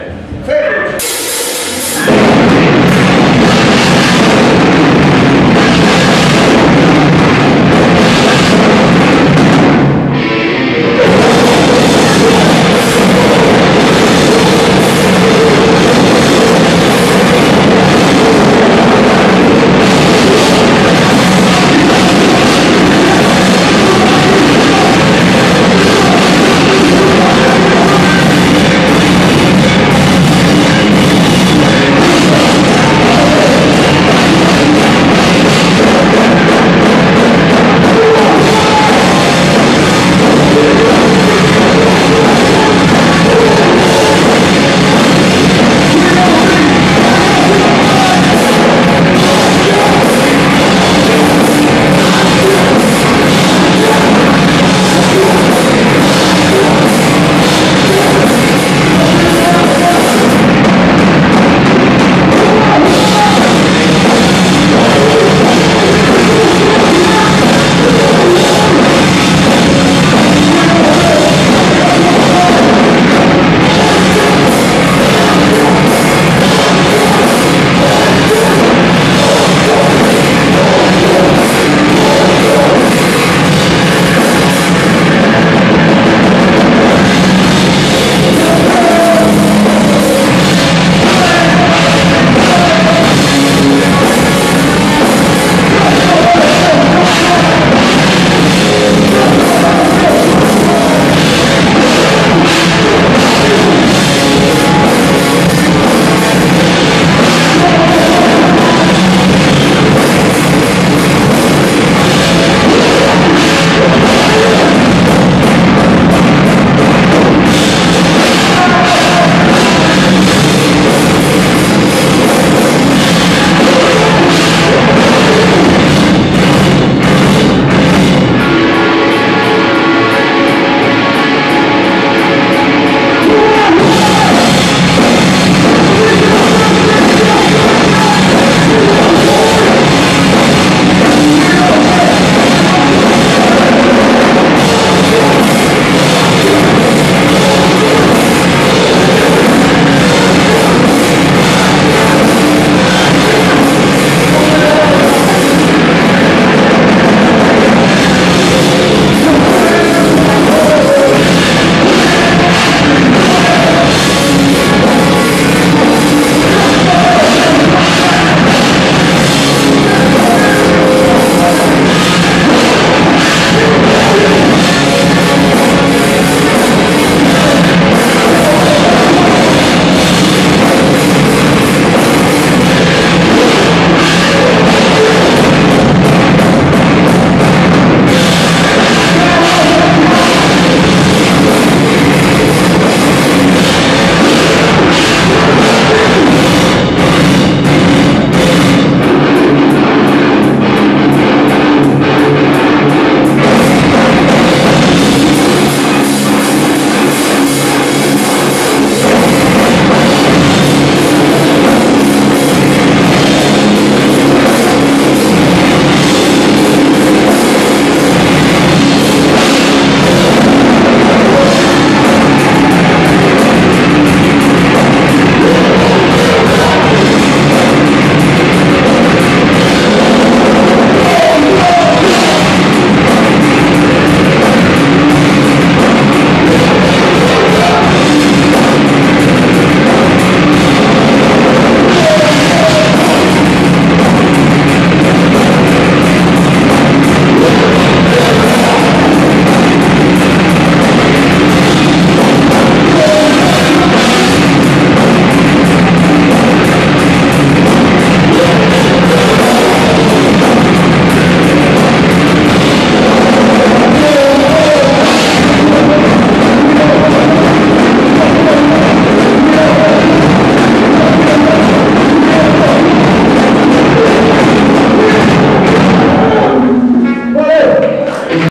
Fail.